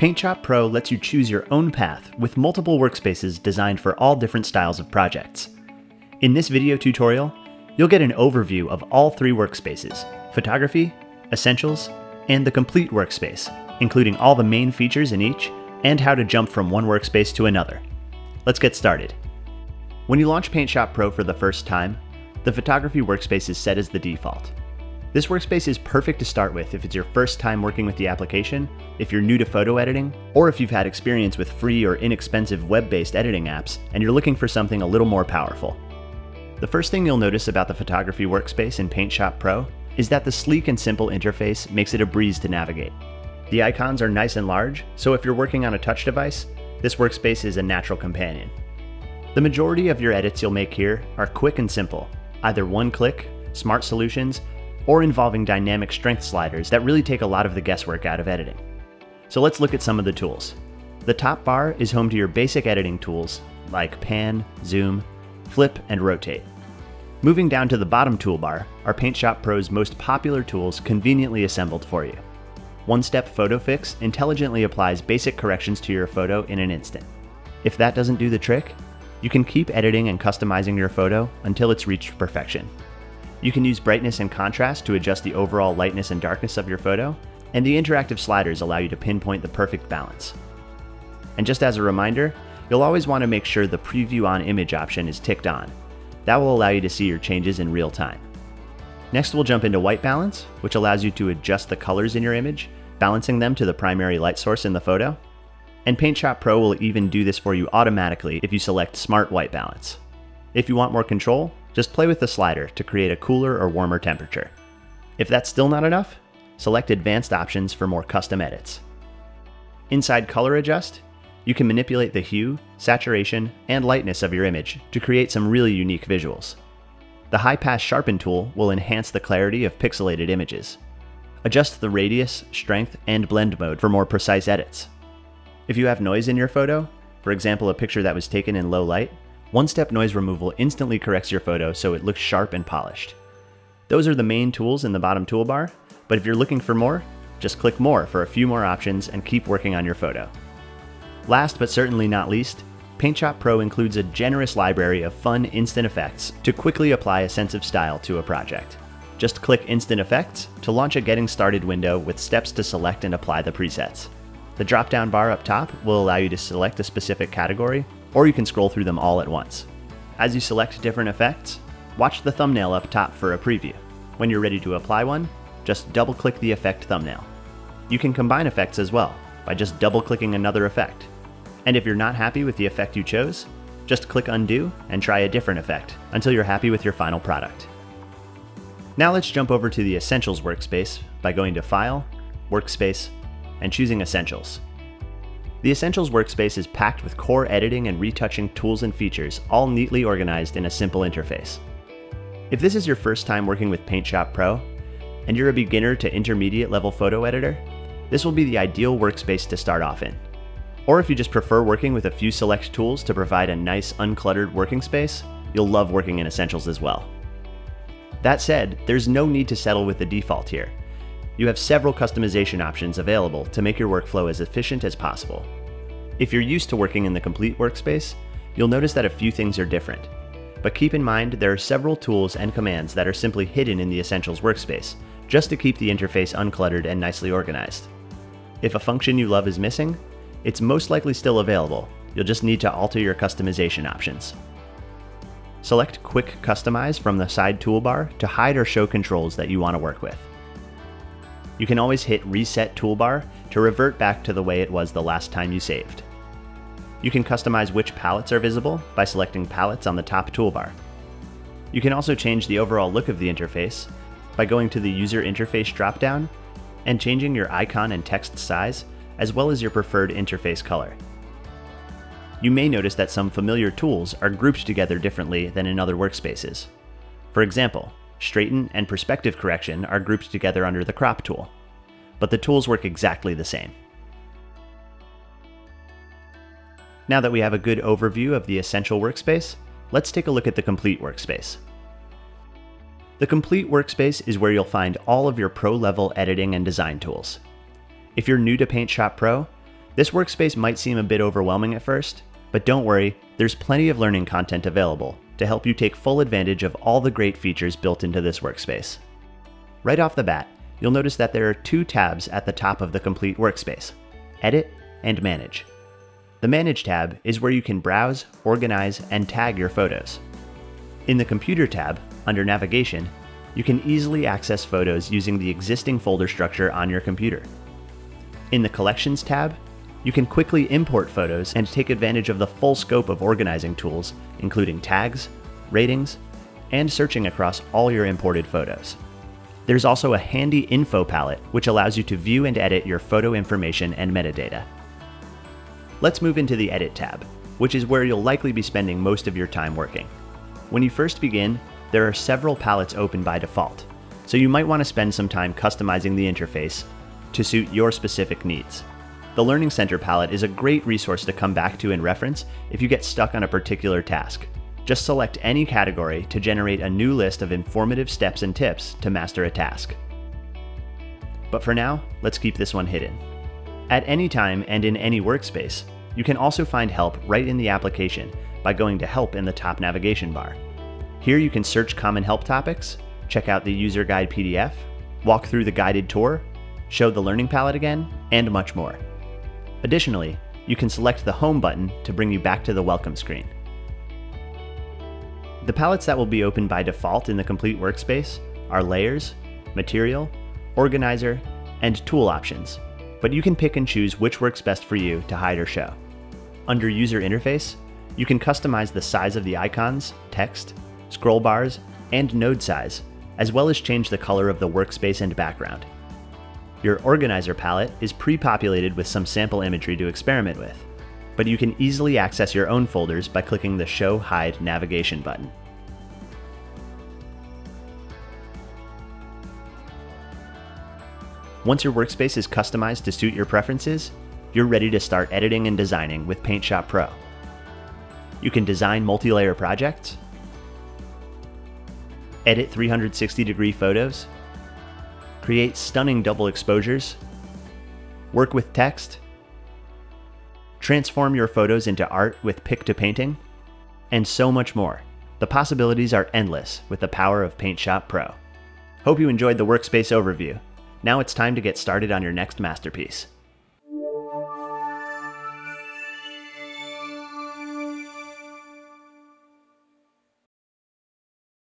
PaintShop Pro lets you choose your own path with multiple workspaces designed for all different styles of projects. In this video tutorial, you'll get an overview of all three workspaces, Photography, Essentials, and the Complete Workspace, including all the main features in each and how to jump from one workspace to another. Let's get started. When you launch PaintShop Pro for the first time, the Photography workspace is set as the default. This workspace is perfect to start with if it's your first time working with the application, if you're new to photo editing, or if you've had experience with free or inexpensive web-based editing apps and you're looking for something a little more powerful. The first thing you'll notice about the photography workspace in PaintShop Pro is that the sleek and simple interface makes it a breeze to navigate. The icons are nice and large, so if you're working on a touch device, this workspace is a natural companion. The majority of your edits you'll make here are quick and simple, either one click, smart solutions, or involving dynamic strength sliders that really take a lot of the guesswork out of editing. So let's look at some of the tools. The top bar is home to your basic editing tools like pan, zoom, flip, and rotate. Moving down to the bottom toolbar are PaintShop Pro's most popular tools conveniently assembled for you. One-Step Photo Fix intelligently applies basic corrections to your photo in an instant. If that doesn't do the trick, you can keep editing and customizing your photo until it's reached perfection. You can use brightness and contrast to adjust the overall lightness and darkness of your photo, and the interactive sliders allow you to pinpoint the perfect balance. And just as a reminder, you'll always want to make sure the Preview on Image option is ticked on. That will allow you to see your changes in real time. Next we'll jump into white balance, which allows you to adjust the colors in your image, balancing them to the primary light source in the photo. And PaintShop Pro will even do this for you automatically if you select Smart White Balance. If you want more control, just play with the slider to create a cooler or warmer temperature. If that's still not enough, select Advanced Options for more custom edits. Inside Color Adjust, you can manipulate the hue, saturation, and lightness of your image to create some really unique visuals. The High Pass Sharpen tool will enhance the clarity of pixelated images. Adjust the radius, strength, and blend mode for more precise edits. If you have noise in your photo, for example a picture that was taken in low light, one-step noise removal instantly corrects your photo so it looks sharp and polished. Those are the main tools in the bottom toolbar, but if you're looking for more, just click more for a few more options and keep working on your photo. Last but certainly not least, PaintShop Pro includes a generous library of fun instant effects to quickly apply a sense of style to a project. Just click Instant Effects to launch a Getting Started window with steps to select and apply the presets. The drop-down bar up top will allow you to select a specific category or you can scroll through them all at once. As you select different effects, watch the thumbnail up top for a preview. When you're ready to apply one, just double click the effect thumbnail. You can combine effects as well by just double clicking another effect. And if you're not happy with the effect you chose, just click undo and try a different effect until you're happy with your final product. Now let's jump over to the Essentials workspace by going to File, Workspace, and choosing Essentials. The Essentials workspace is packed with core editing and retouching tools and features, all neatly organized in a simple interface. If this is your first time working with PaintShop Pro, and you're a beginner to intermediate level photo editor, this will be the ideal workspace to start off in. Or if you just prefer working with a few select tools to provide a nice uncluttered working space, you'll love working in Essentials as well. That said, there's no need to settle with the default here, you have several customization options available to make your workflow as efficient as possible. If you're used to working in the complete workspace, you'll notice that a few things are different. But keep in mind there are several tools and commands that are simply hidden in the Essentials workspace, just to keep the interface uncluttered and nicely organized. If a function you love is missing, it's most likely still available, you'll just need to alter your customization options. Select Quick Customize from the side toolbar to hide or show controls that you want to work with you can always hit Reset Toolbar to revert back to the way it was the last time you saved. You can customize which palettes are visible by selecting Palettes on the top toolbar. You can also change the overall look of the interface by going to the User Interface dropdown and changing your icon and text size, as well as your preferred interface color. You may notice that some familiar tools are grouped together differently than in other workspaces. For example, straighten, and perspective correction are grouped together under the crop tool, but the tools work exactly the same. Now that we have a good overview of the essential workspace, let's take a look at the complete workspace. The complete workspace is where you'll find all of your pro level editing and design tools. If you're new to PaintShop Pro, This workspace might seem a bit overwhelming at first, but don't worry, there's plenty of learning content available to help you take full advantage of all the great features built into this workspace. Right off the bat, you'll notice that there are two tabs at the top of the complete workspace, Edit and Manage. The Manage tab is where you can browse, organize, and tag your photos. In the Computer tab, under Navigation, you can easily access photos using the existing folder structure on your computer. In the Collections tab, you can quickly import photos and take advantage of the full scope of organizing tools, including tags, ratings, and searching across all your imported photos. There's also a handy info palette, which allows you to view and edit your photo information and metadata. Let's move into the Edit tab, which is where you'll likely be spending most of your time working. When you first begin, there are several palettes open by default, so you might want to spend some time customizing the interface to suit your specific needs. The Learning Center palette is a great resource to come back to and reference if you get stuck on a particular task. Just select any category to generate a new list of informative steps and tips to master a task. But for now, let's keep this one hidden. At any time and in any workspace, you can also find help right in the application by going to Help in the top navigation bar. Here you can search common help topics, check out the user guide PDF, walk through the guided tour, show the learning palette again, and much more. Additionally, you can select the Home button to bring you back to the welcome screen. The palettes that will be open by default in the complete workspace are Layers, Material, Organizer, and Tool options, but you can pick and choose which works best for you to hide or show. Under User Interface, you can customize the size of the icons, text, scroll bars, and node size, as well as change the color of the workspace and background. Your organizer palette is pre-populated with some sample imagery to experiment with, but you can easily access your own folders by clicking the Show Hide navigation button. Once your workspace is customized to suit your preferences, you're ready to start editing and designing with PaintShop Pro. You can design multi-layer projects, edit 360 degree photos, create stunning double exposures, work with text, transform your photos into art with Pic-to-Painting, and so much more. The possibilities are endless with the power of PaintShop Pro. Hope you enjoyed the workspace overview. Now it's time to get started on your next masterpiece.